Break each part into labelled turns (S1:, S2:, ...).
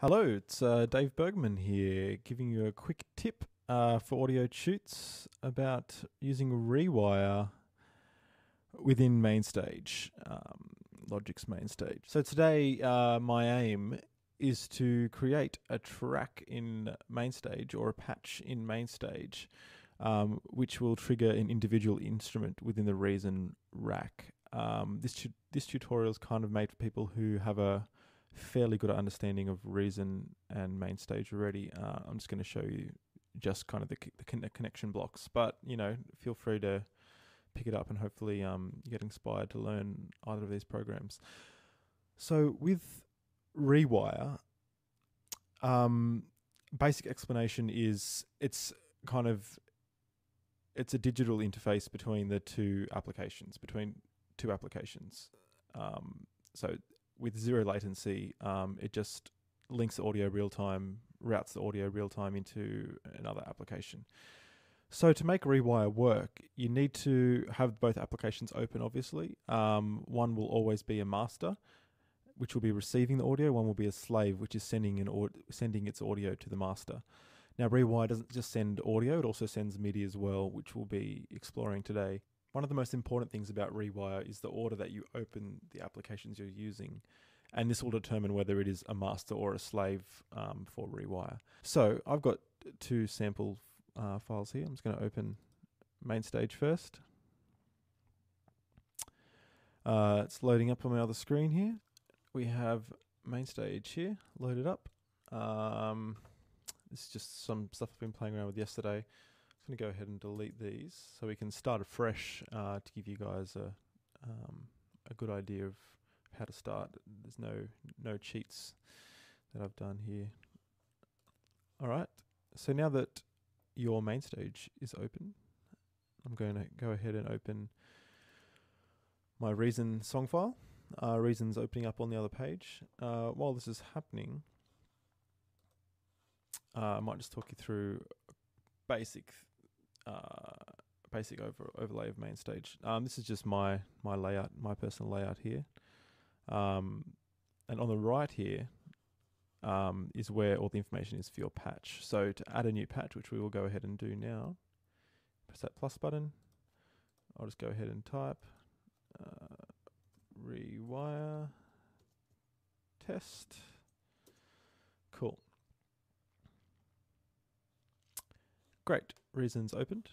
S1: Hello, it's uh, Dave Bergman here, giving you a quick tip uh, for Audiotuts about using Rewire within MainStage, um, Logic's MainStage. So today, uh, my aim is to create a track in MainStage or a patch in MainStage, um, which will trigger an individual instrument within the Reason rack. Um, this tu- this tutorial is kind of made for people who have a fairly good understanding of Reason and MainStage already. Uh, I'm just going to show you just kind of the, the connection blocks, but you know, feel free to pick it up and hopefully um, you get inspired to learn either of these programs. So with Rewire, um, basic explanation is it's kind of it's a digital interface between the two applications, between two applications. Um, so with zero latency, um, it just links the audio real time, routes the audio real time into another application. So to make Rewire work, you need to have both applications open. Obviously, um, one will always be a master, which will be receiving the audio. One will be a slave, which is sending an au- sending its audio to the master. Now, Rewire doesn't just send audio; it also sends MIDI as well, which we'll be exploring today. One of the most important things about Rewire is the order that you open the applications you're using. And this will determine whether it is a master or a slave um, for Rewire. So I've got two sample uh, files here. I'm just going to open MainStage first. Uh, it's loading up on my other screen here. We have MainStage here loaded up. Um, this is just some stuff I've been playing around with yesterday going to go ahead and delete these so we can start afresh uh, to give you guys a um, a good idea of how to start. There's no no cheats that I've done here. All right. So now that your MainStage is open, I'm going to go ahead and open my Reason song file. Uh, Reason's opening up on the other page. Uh, while this is happening, uh, I might just talk you through basic uh, basic over, overlay of MainStage. Um, this is just my my layout, my personal layout here. Um, and on the right here um, is where all the information is for your patch. So to add a new patch, which we will go ahead and do now, press that plus button. I'll just go ahead and type uh, rewire test. Cool. Great. Reasons opened.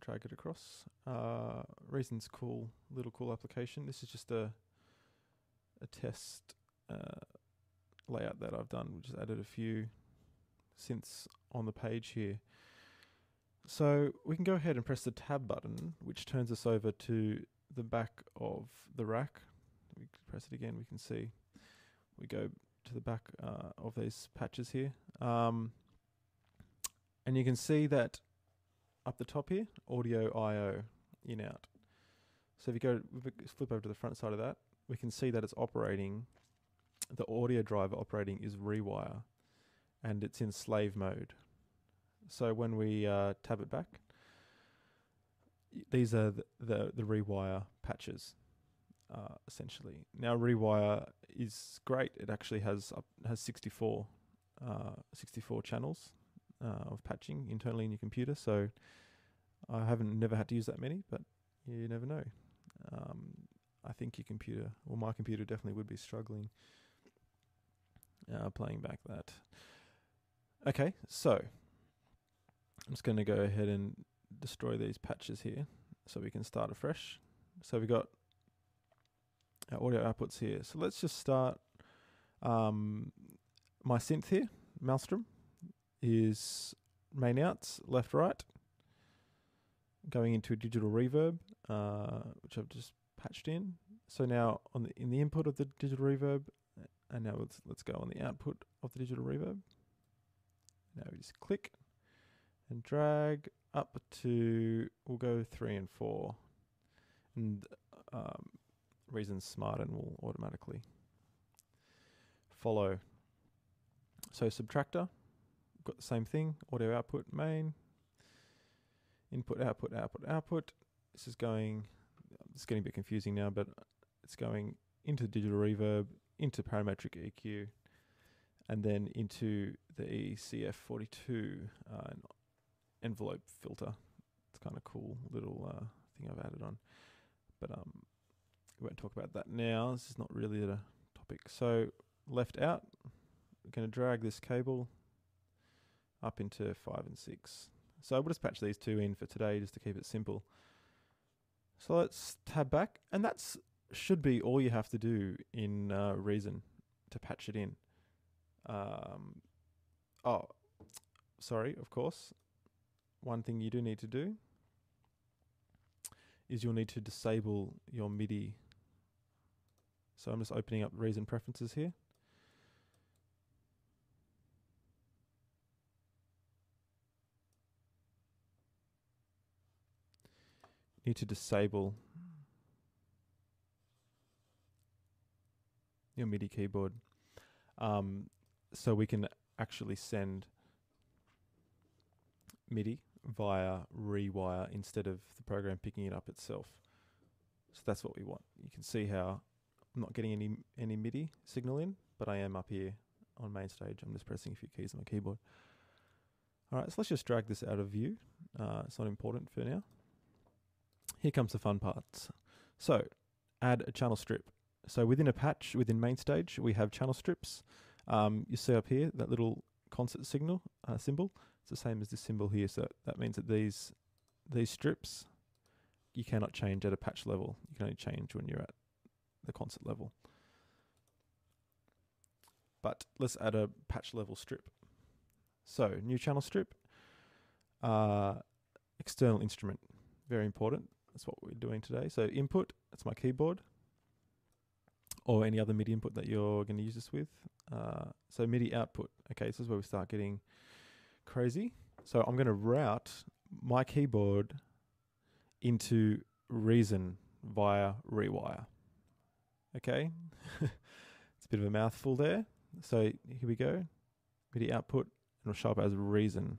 S1: Drag it across. Uh, Reasons cool, little cool application. This is just a a test uh, layout that I've done. We just added a few synths on the page here. So we can go ahead and press the tab button, which turns us over to the back of the rack. We press it again, we can see we go to the back uh, of these patches here. Um, and you can see that up the top here, audio IO in out. So if you go flip over to the front side of that, we can see that it's operating, the audio driver operating is rewire and it's in slave mode. So when we uh, tab it back, these are the, the, the rewire patches. Uh, essentially, now rewire is great. It actually has up, has 64, uh, 64 channels uh, of patching internally in your computer. So I haven't never had to use that many, but you never know. Um, I think your computer, or my computer, definitely would be struggling uh, playing back that. Okay, so I'm just going to go ahead and destroy these patches here so we can start afresh. So we've got our audio outputs here. So let's just start um, my synth here, Maelstrom is main outs, left, right, going into a digital reverb, uh, which I've just patched in. So now on the in the input of the digital reverb, and now let's let's go on the output of the digital reverb. Now we just click and drag up to we'll go three and four, and um, Reason's smart and will automatically follow. So subtractor got the same thing, audio output main, input, output, output, output. This is going, it's getting a bit confusing now, but it's going into digital reverb, into parametric EQ, and then into the ECF42 uh, envelope filter. It's kind of cool little uh, thing I've added on, but um, we won't talk about that now. This is not really the topic. So left out, we're going to drag this cable up into five and six. So we'll just patch these two in for today just to keep it simple. So let's tab back, and that's should be all you have to do in uh, Reason to patch it in. Um, oh, sorry, of course. One thing you do need to do is you'll need to disable your MIDI. So I'm just opening up Reason preferences here. Need to disable your MIDI keyboard um, so we can actually send MIDI via rewire instead of the program picking it up itself. So that's what we want. You can see how I'm not getting any any MIDI signal in, but I am up here on MainStage. I'm just pressing a few keys on my keyboard. All right, so let's just drag this out of view. Uh, it's not important for now. Here comes the fun parts. So, add a channel strip. So within a patch, within MainStage, we have channel strips. Um, you see up here, that little concert signal uh, symbol. It's the same as this symbol here. So that means that these these strips, you cannot change at a patch level. You can only change when you're at the concert level. But let's add a patch level strip. So new channel strip, uh, external instrument, very important. That's what we're doing today. So input, that's my keyboard, or any other MIDI input that you're going to use this with. Uh, so MIDI output. Okay, this is where we start getting crazy. So I'm going to route my keyboard into Reason via Rewire. Okay, it's a bit of a mouthful there. So here we go. MIDI output, and it'll show up as Reason.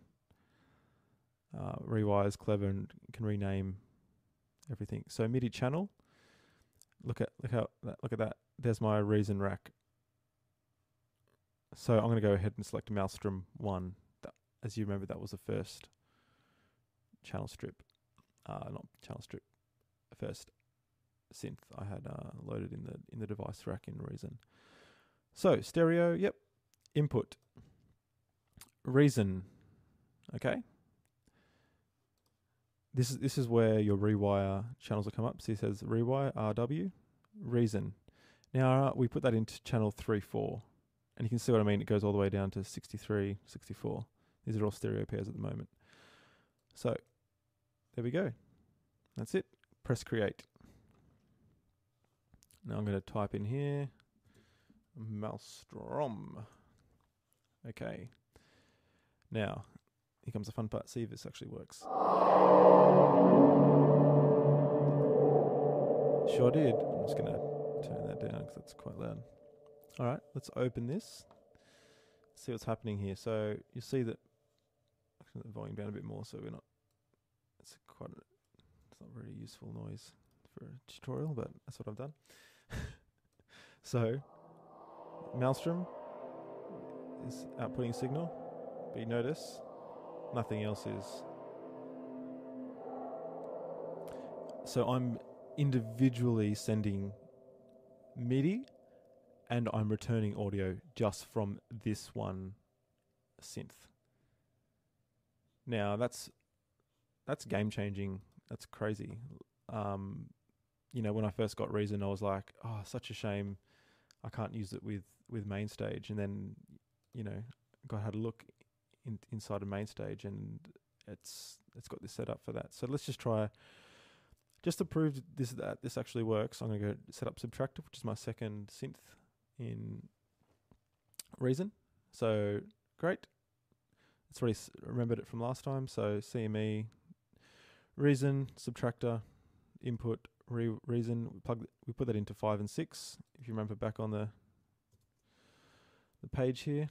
S1: Uh, Rewire is clever and can rename everything. So MIDI channel. Look at look how look at that. There's my Reason rack. So I'm going to go ahead and select Maelstrom one. That, as you remember, that was the first channel strip, uh, not channel strip, first synth I had uh, loaded in the in the device rack in Reason. So stereo, yep. Input, Reason, okay this is this is where your rewire channels will come up. So it says rewire RW reason. Now uh, we put that into channel 3 4, and you can see what I mean. It goes all the way down to 63, 64. These are all stereo pairs at the moment. So there we go. That's it. Press create. Now I'm going to type in here Maelstrom. Okay. Now here comes the fun part. See if this actually works. Sure did. I'm just going to turn that down because that's quite loud. All right, let's open this. See what's happening here. So you see that the volume down a bit more, so we're not. It's quite. A, it's not very useful noise for a tutorial, but that's what I've done. so, Maelstrom is outputting a signal, but you notice Nothing else is. So I'm individually sending MIDI and I'm returning audio just from this one synth. Now that's that's game changing. That's crazy. Um, you know, when I first got Reason, I was like, "Oh, such a shame, I can't use it with with Mainstage." And then, you know, got had a look in, inside a MainStage, and it's it's got this set up for that. So let's just try. Just to prove this that this actually works, I'm going to go set up Subtractor, which is my second synth in Reason. So great. It's already remembered it from last time. So CME, Reason, Subtractor, input, re- Reason. We plug. We put that into five and six. If you remember back on the the page here.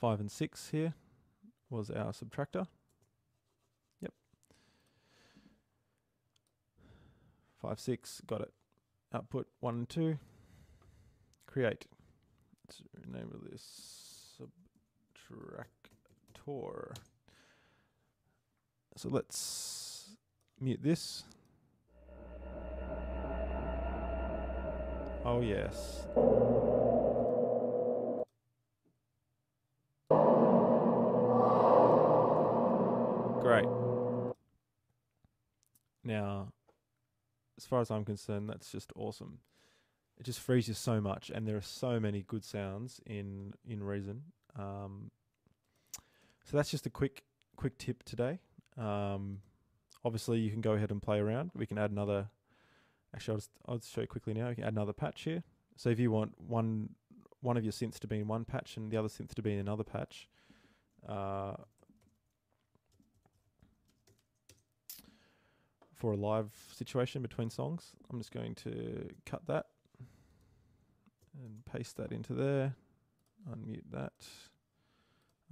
S1: 5 and 6 here was our subtractor. Yep. 5, 6, got it. Output 1 and 2. Create. Let's enable this subtractor. So let's mute this. Oh yes. Great. Now, as far as I'm concerned, that's just awesome. It just frees you so much, and there are so many good sounds in in Reason. Um, so that's just a quick quick tip today. Um, obviously, you can go ahead and play around. We can add another. Actually, I'll just I'll show you quickly now. You can add another patch here. So if you want one one of your synths to be in one patch and the other synth to be in another patch, uh, for a live situation between songs. I'm just going to cut that and paste that into there. Unmute that.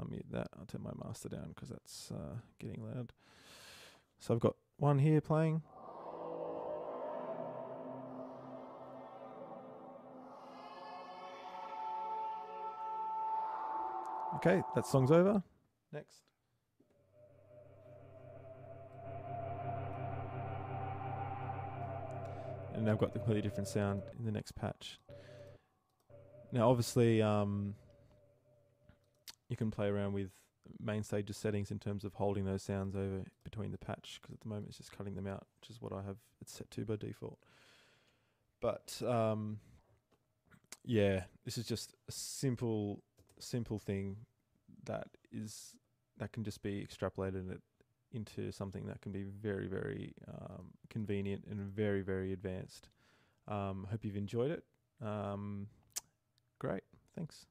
S1: Unmute that. I'll turn my master down because that's uh, getting loud. So I've got one here playing. Okay, that song's over. Next. And I've got the completely different sound in the next patch. Now, obviously, um, you can play around with MainStage's settings in terms of holding those sounds over between the patch because at the moment it's just cutting them out, which is what I have it set to by default. But um, yeah, this is just a simple, simple thing that is that can just be extrapolated at into something that can be very, very um, convenient and very, very advanced. Um, hope you've enjoyed it. Um, great. Thanks.